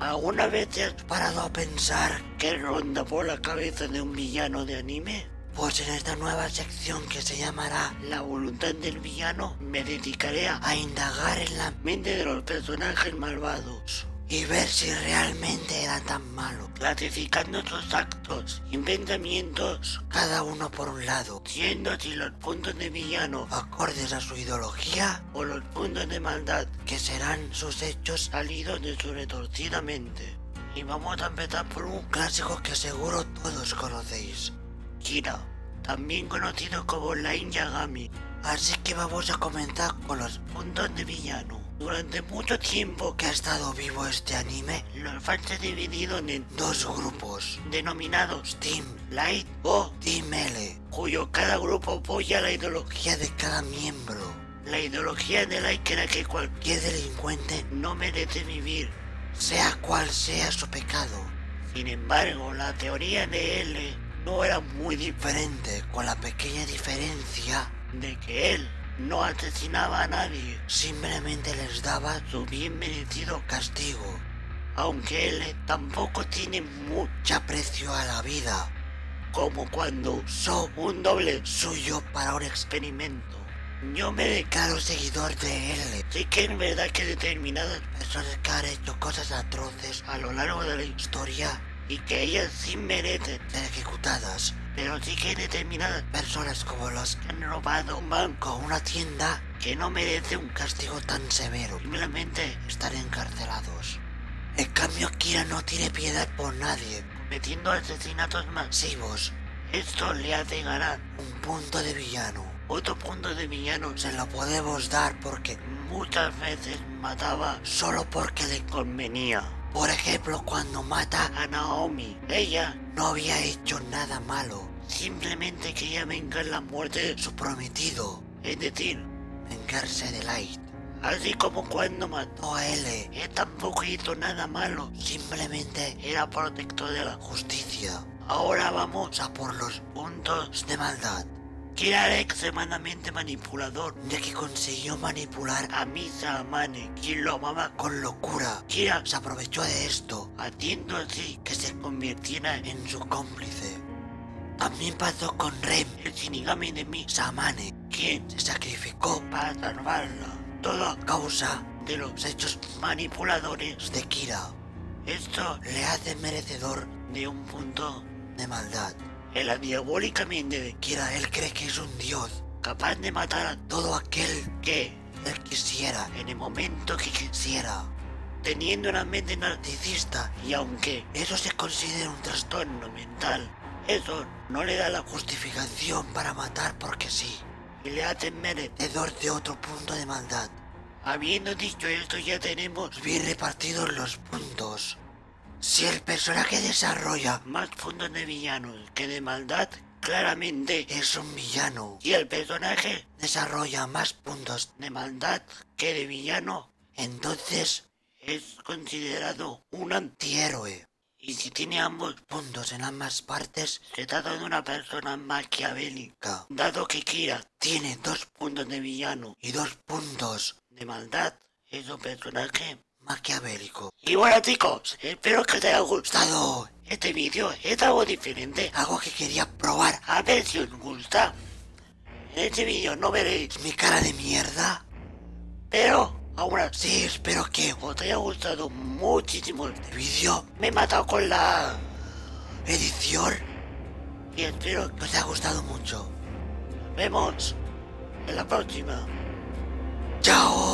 ¿Alguna vez te has parado a pensar qué ronda por la cabeza de un villano de anime? Pues en esta nueva sección que se llamará La voluntad del villano me dedicaré a indagar en la mente de los personajes malvados y ver si realmente era tan malo, clasificando sus actos y pensamientos cada uno por un lado, siendo si los puntos de villano acordes a su ideología o los puntos de maldad que serán sus hechos salidos de su retorcida mente. Y vamos a empezar por un clásico que seguro todos conocéis, Kira, también conocido como Line Yagami. Así que vamos a comenzar con los puntos de villano. Durante mucho tiempo que ha estado vivo este anime, los fans se dividieron en dos grupos, denominados Team Light o Team L, cuyo cada grupo apoya la ideología de cada miembro. La ideología de Light era que cualquier delincuente no merece vivir, sea cual sea su pecado. Sin embargo, la teoría de L no era muy diferente, con la pequeña diferencia de que él no asesinaba a nadie, simplemente les daba su bien merecido castigo. Aunque él tampoco tiene mucho aprecio a la vida, como cuando usó un doble suyo para un experimento. Yo me declaro seguidor de él. Sí que es verdad que determinadas personas que han hecho cosas atroces a lo largo de la historia y que ellas sí merecen ser ejecutadas. Pero sí que hay determinadas personas como los que han robado un banco o una tienda que no merece un castigo tan severo. Simplemente estar encarcelados. En cambio, Kira no tiene piedad por nadie, cometiendo asesinatos masivos. Esto le hace ganar un punto de villano. Otro punto de villano se lo podemos dar porque muchas veces mataba solo porque le convenía. Por ejemplo, cuando mata a Naomi, ella no había hecho nada malo. Simplemente quería vengar la muerte de su prometido. Es decir, vengarse de Light. Así como cuando mató a L, él tampoco hizo nada malo. Simplemente era protector de la justicia. Ahora vamos a por los puntos de maldad. Kira era extremadamente manipulador, ya que consiguió manipular a Misa Amane, quien lo amaba con locura. Kira se aprovechó de esto, haciendo así que se convirtiera en su cómplice. También pasó con Rem, el Shinigami de Misa Amane, quien se sacrificó para salvarla. Todo a causa de los hechos manipuladores de Kira. Esto le hace merecedor de un punto de maldad. En la diabólica mente de Kira, él cree que es un dios, capaz de matar a todo aquel que él quisiera, en el momento que quisiera. Teniendo una mente narcisista, y aunque eso se considera un trastorno mental, eso no le da la justificación para matar porque sí, y le hace merecedor de otro punto de maldad. Habiendo dicho esto, ya tenemos bien repartidos los puntos. Si el personaje desarrolla más puntos de villanos que de maldad, claramente es un villano. Si el personaje desarrolla más puntos de maldad que de villano, entonces es considerado un antihéroe. Y si tiene ambos puntos en ambas partes, se trata de una persona maquiavélica. Dado que Kira tiene dos puntos de villano y dos puntos de maldad, es un personaje maquiavélico. Y bueno chicos, espero que te haya gustado este vídeo. Es algo diferente, algo que quería probar. A ver si os gusta. En este vídeo no veréis mi cara de mierda. Pero ahora sí espero que os haya gustado muchísimo este vídeo. Me he matado con la edición. Y espero que os haya gustado mucho. Nos vemos en la próxima. Chao.